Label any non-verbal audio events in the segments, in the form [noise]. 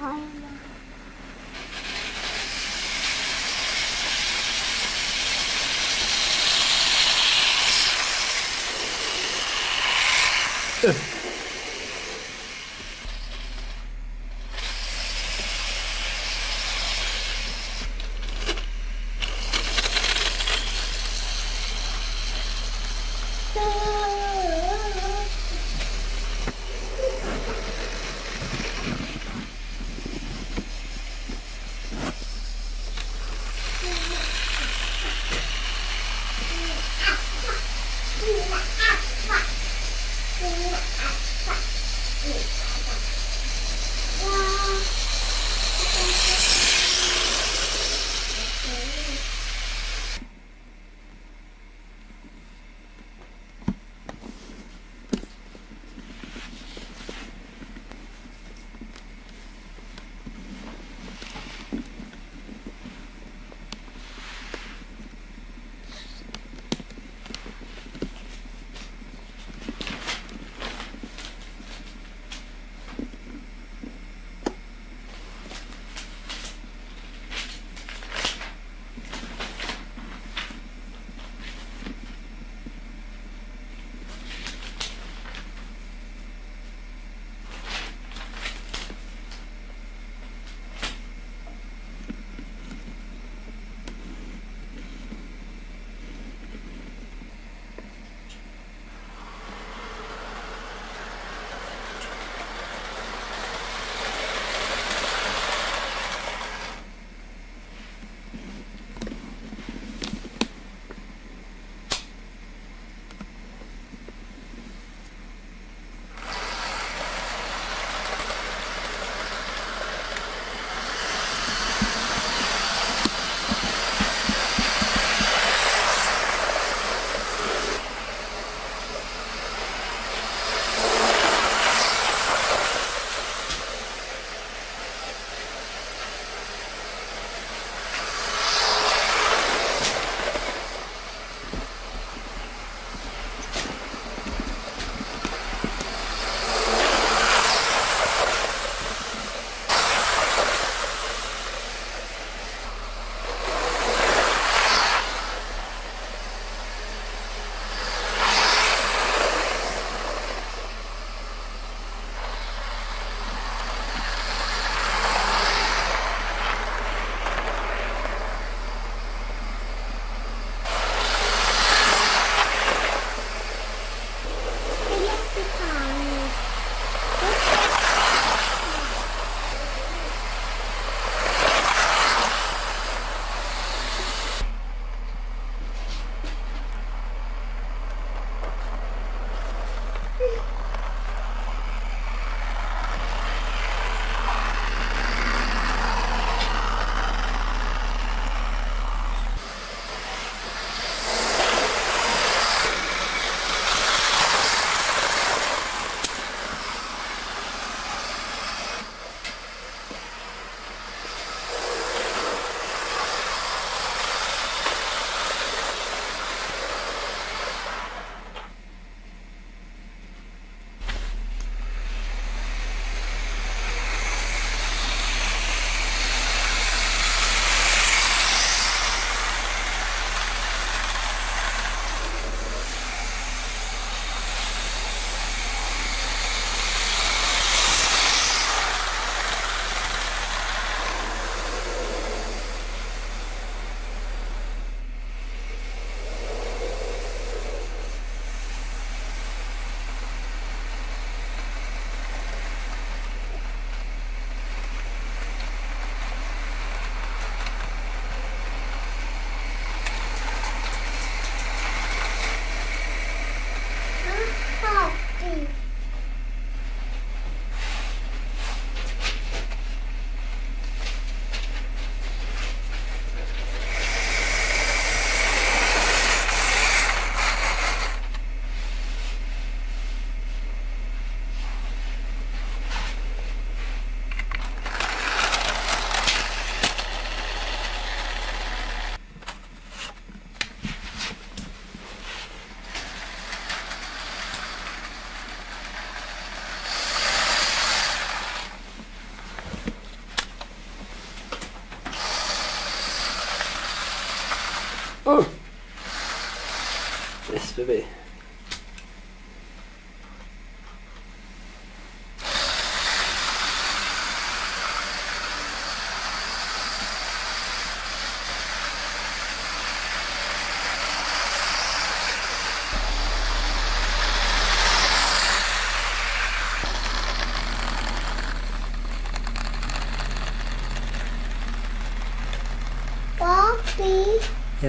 好。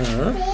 Ja.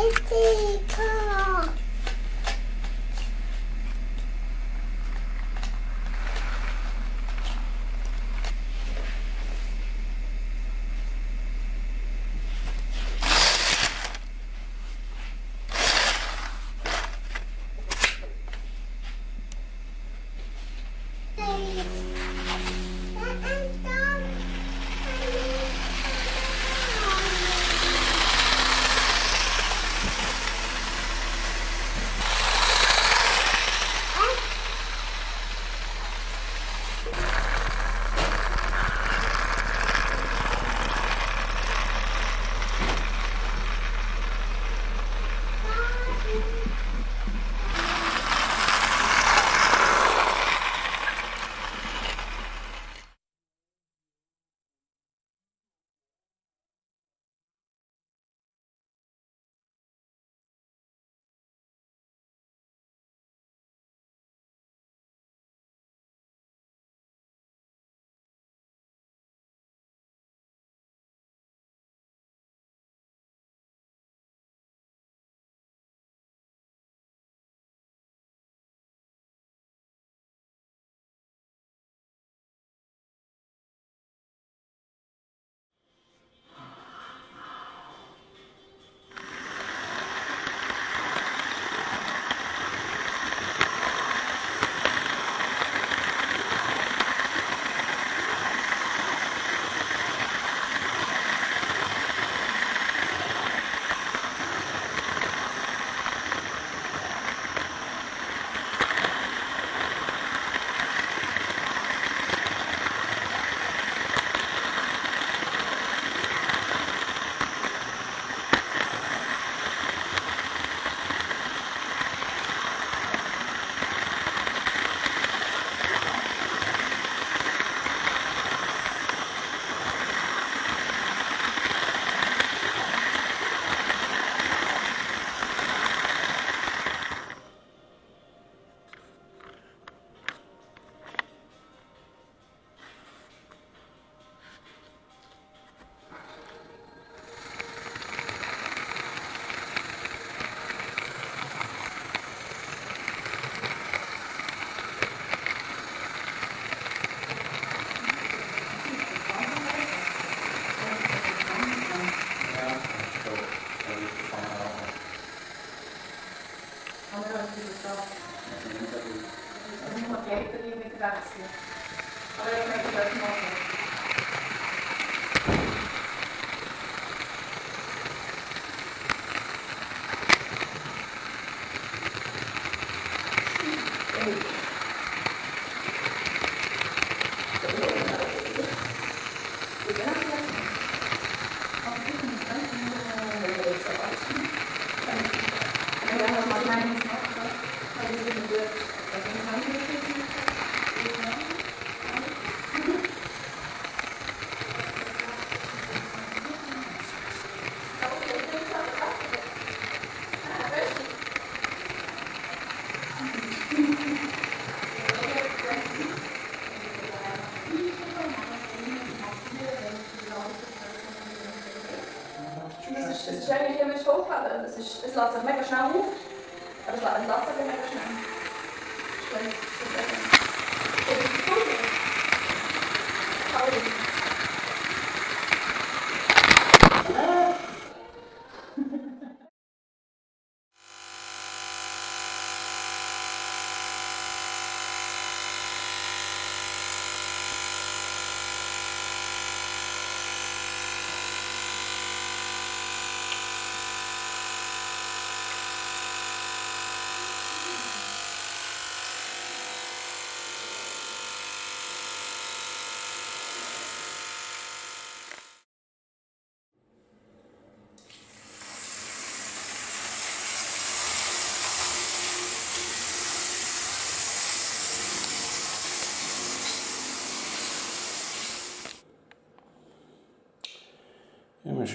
Lädt sich mega schnell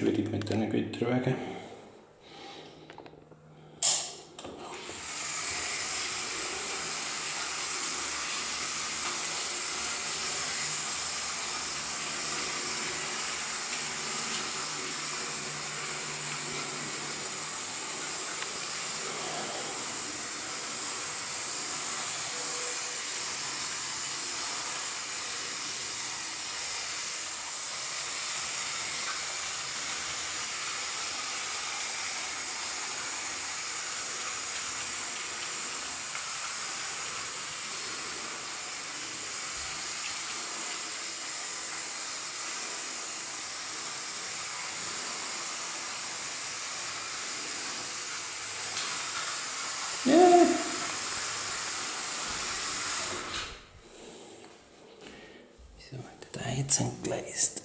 és végigmentenek egy trövege. mezcla.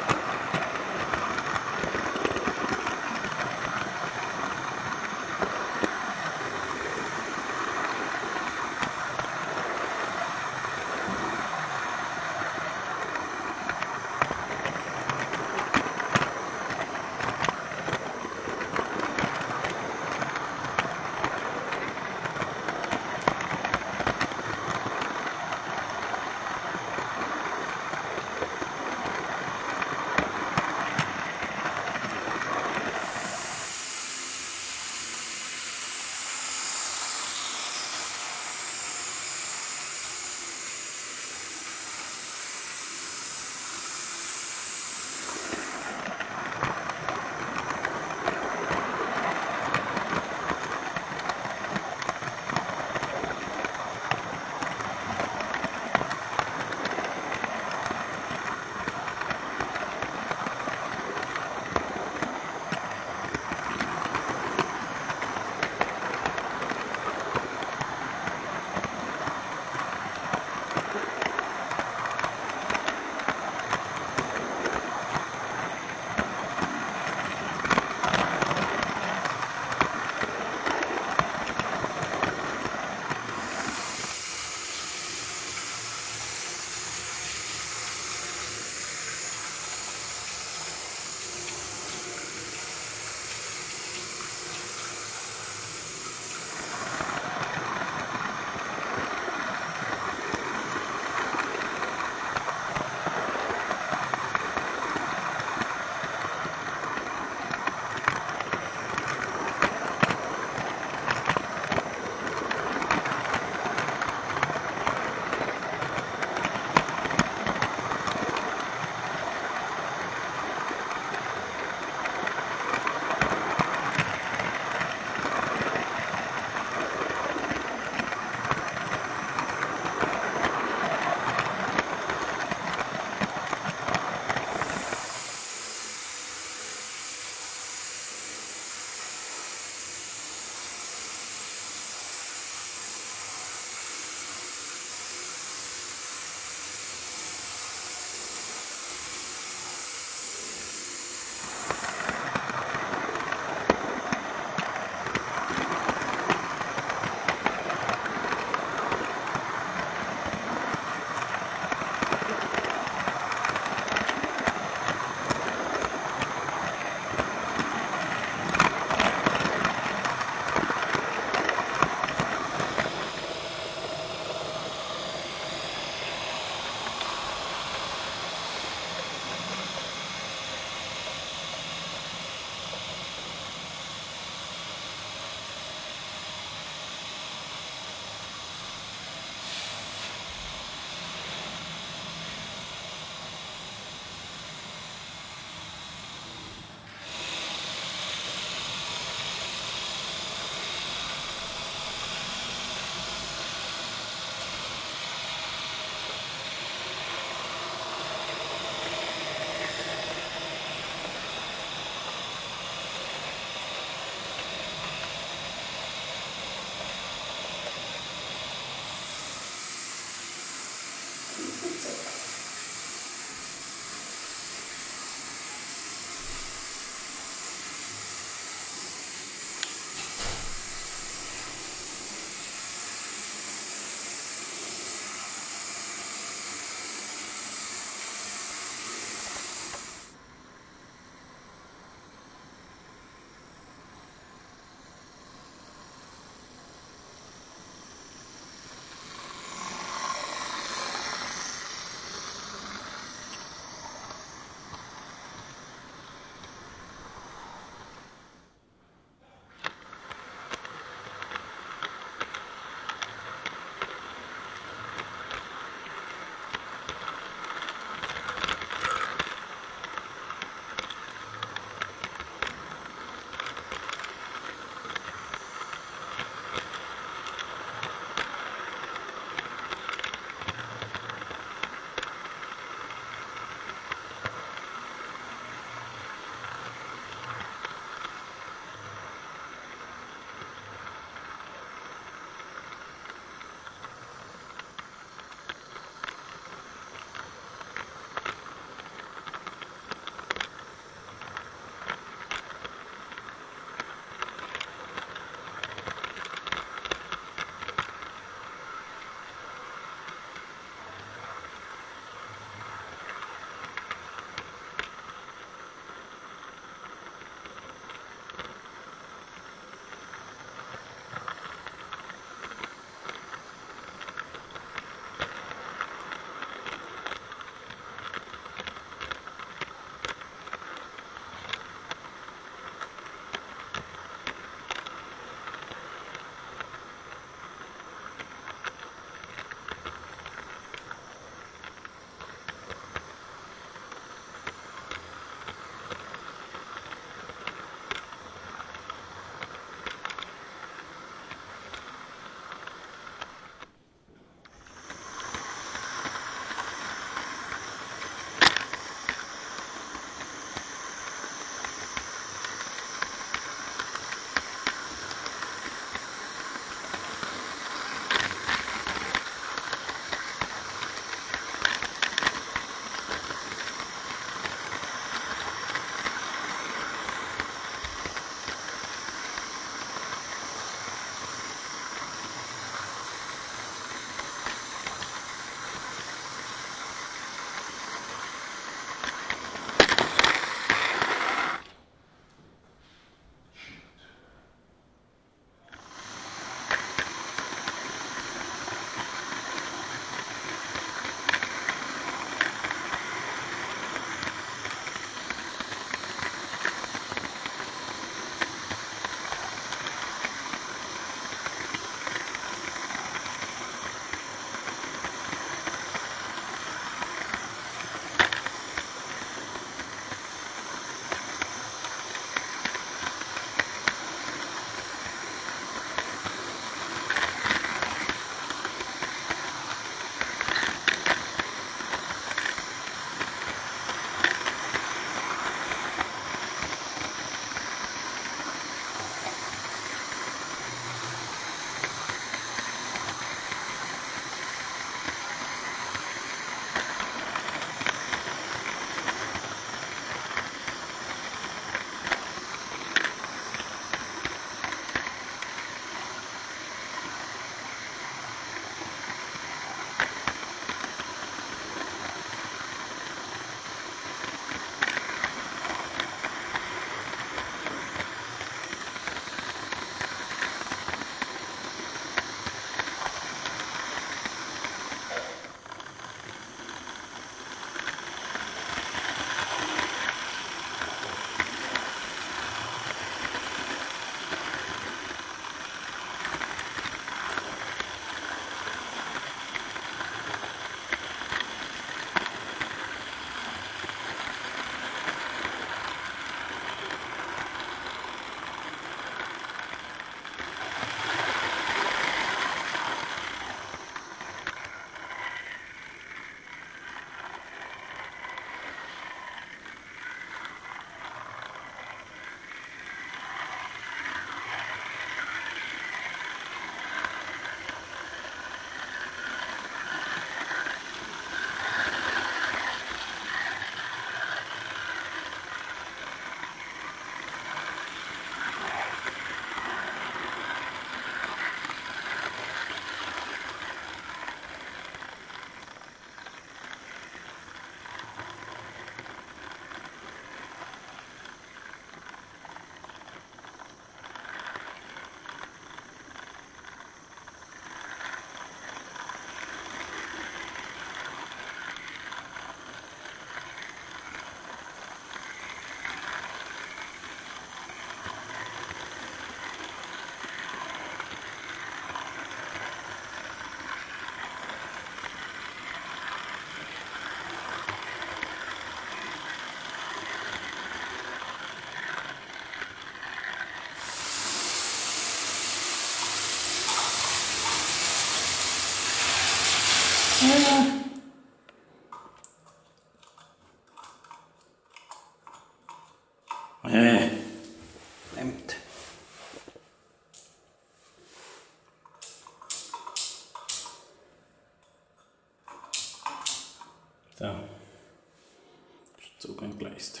Entgleist.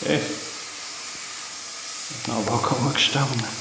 Okay. Na, aber kaum gestanden.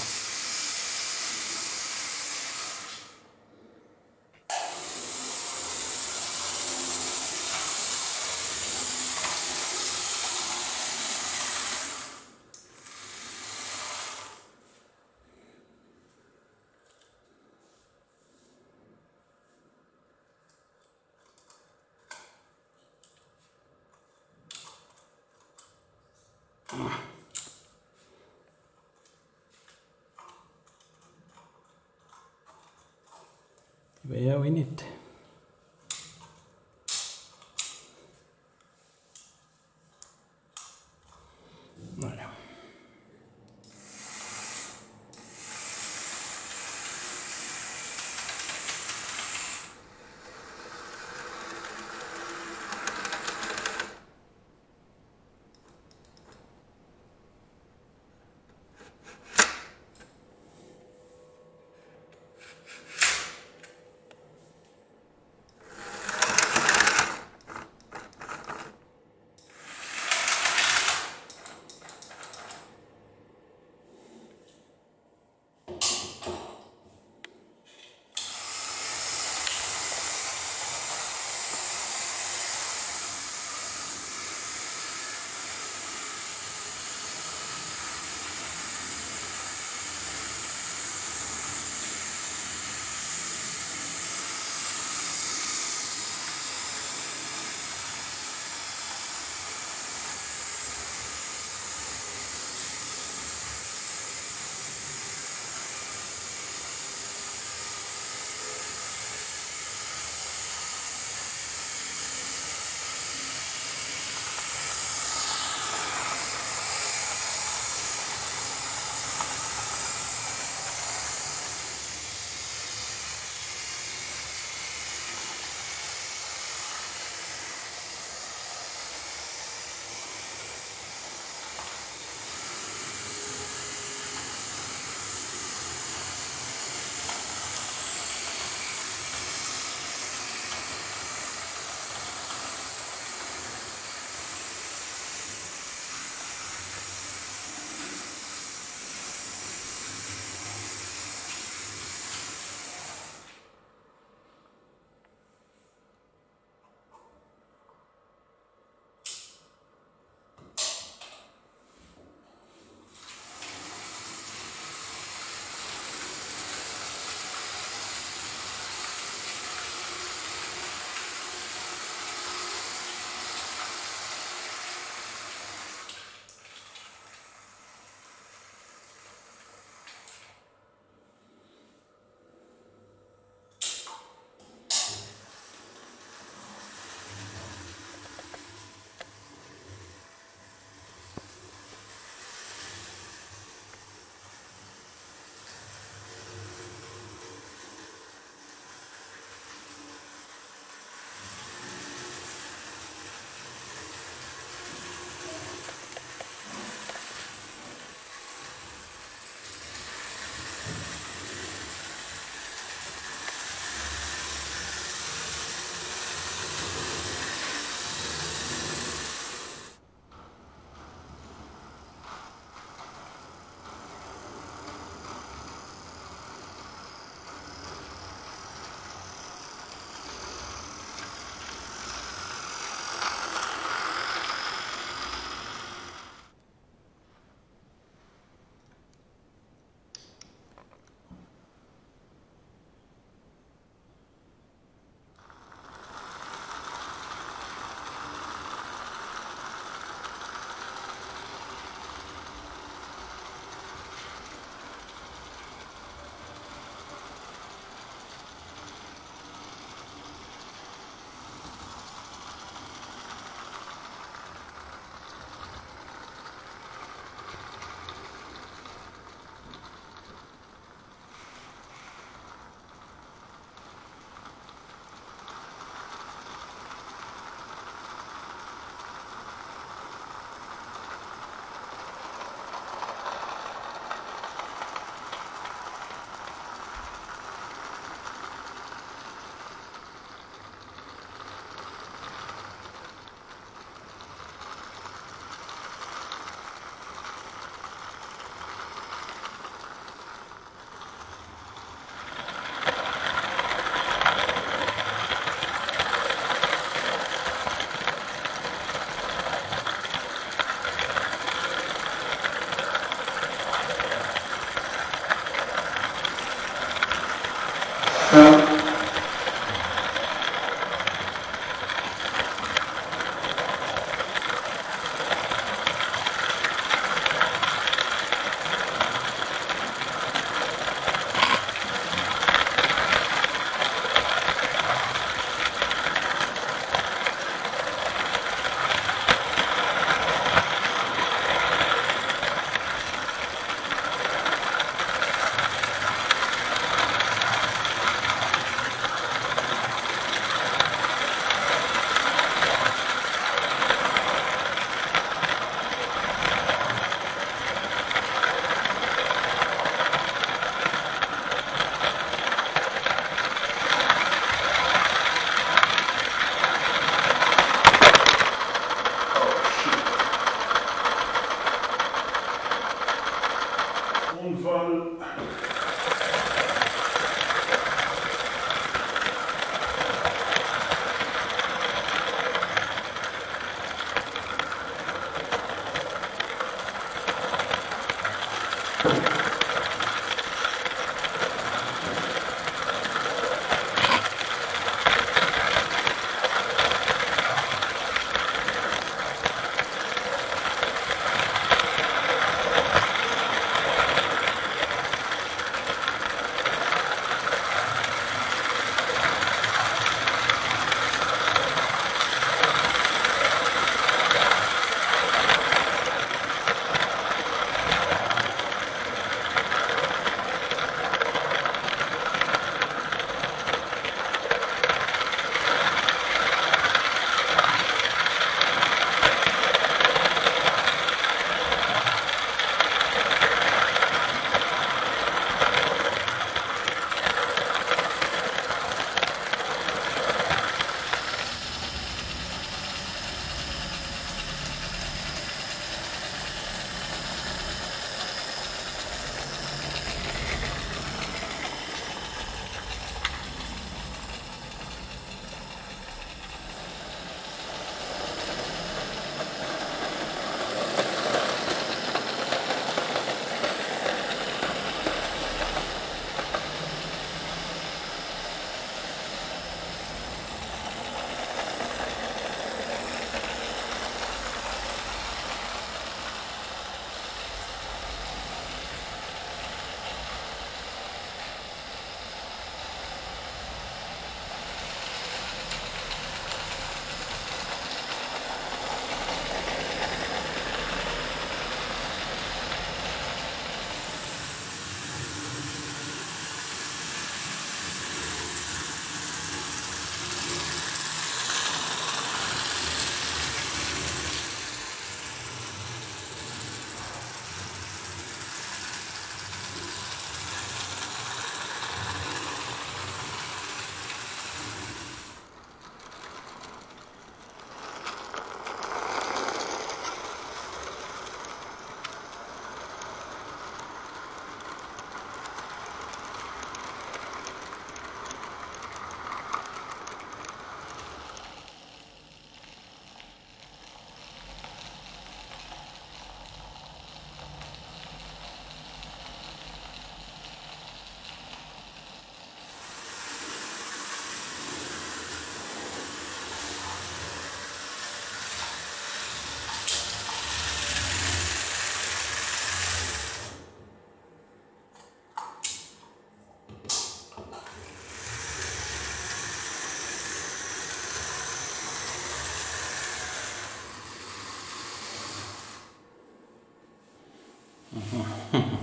Uh-huh. [laughs]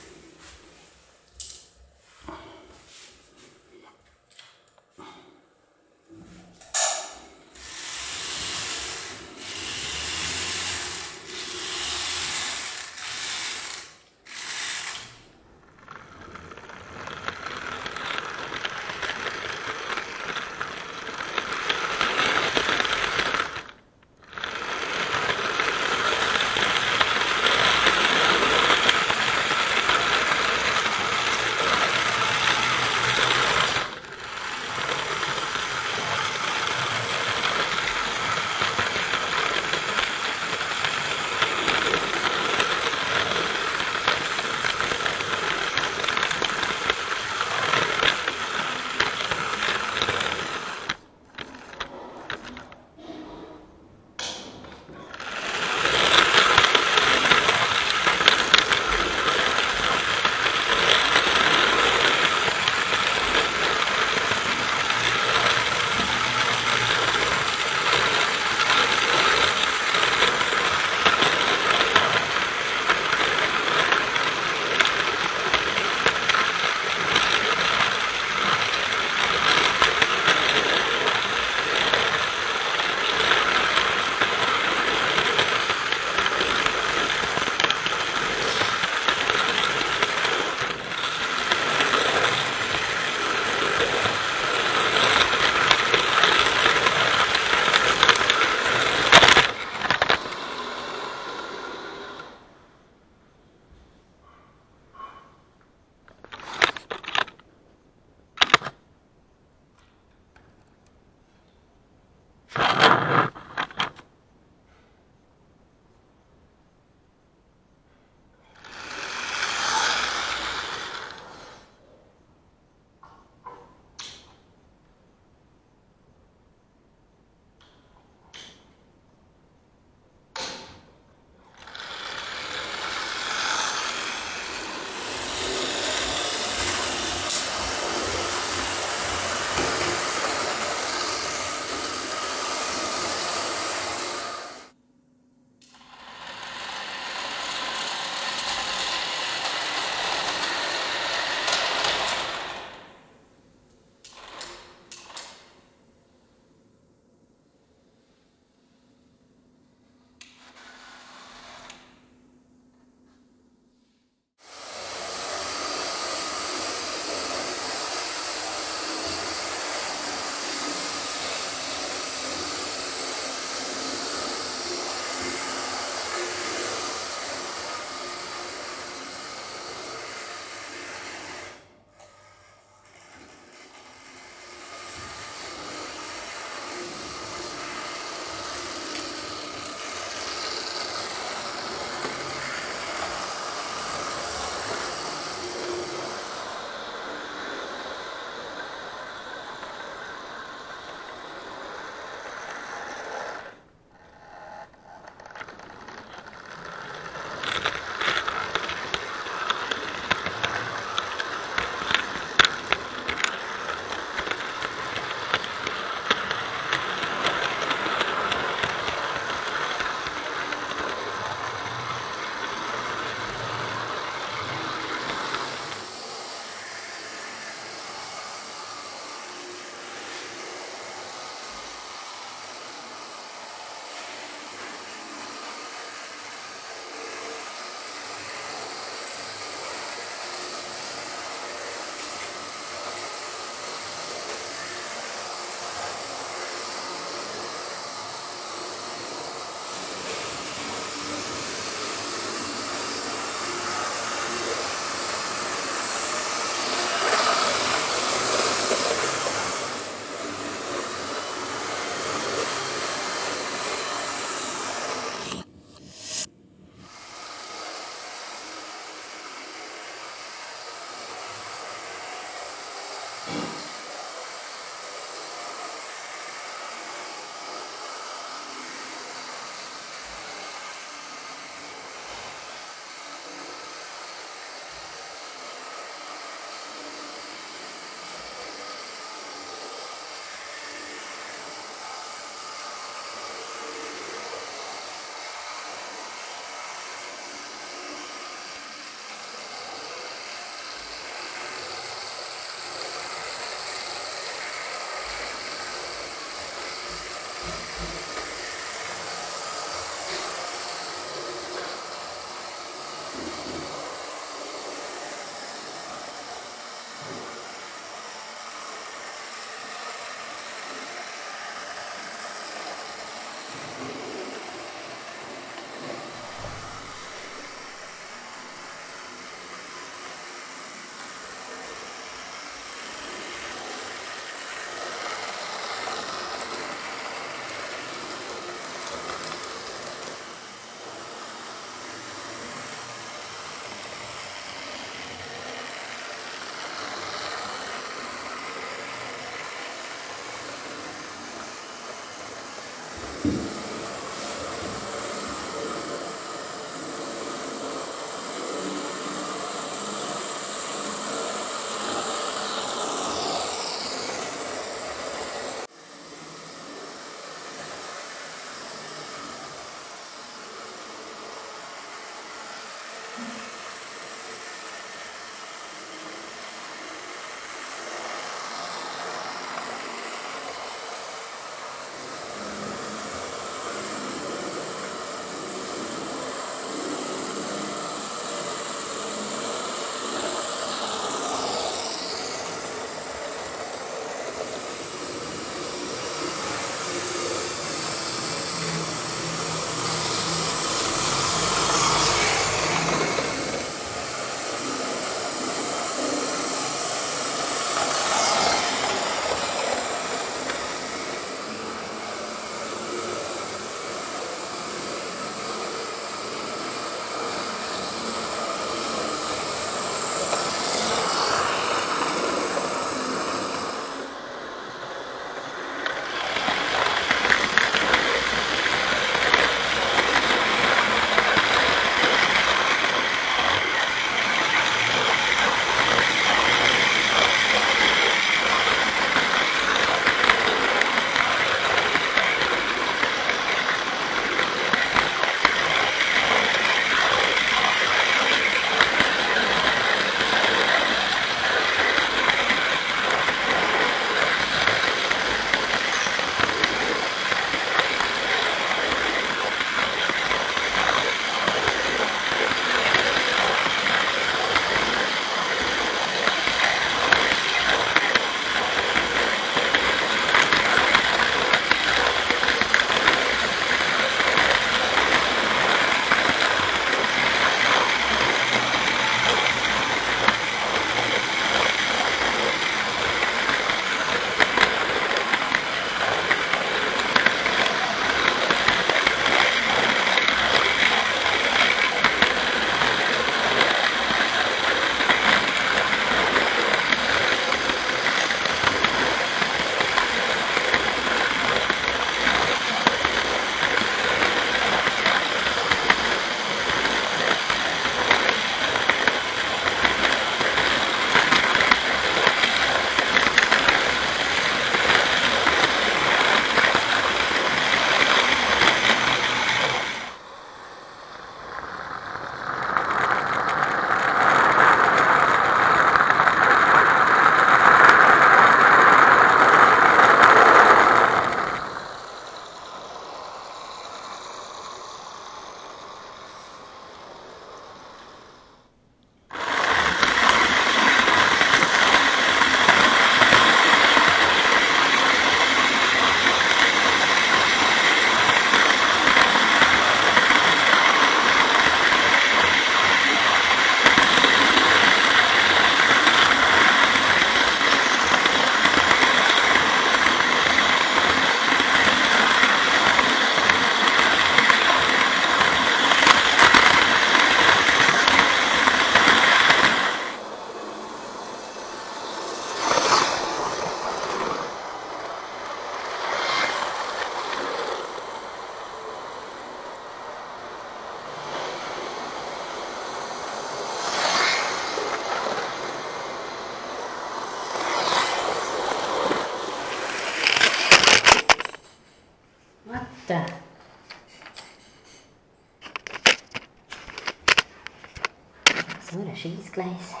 place.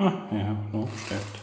Ah, ja, so steht.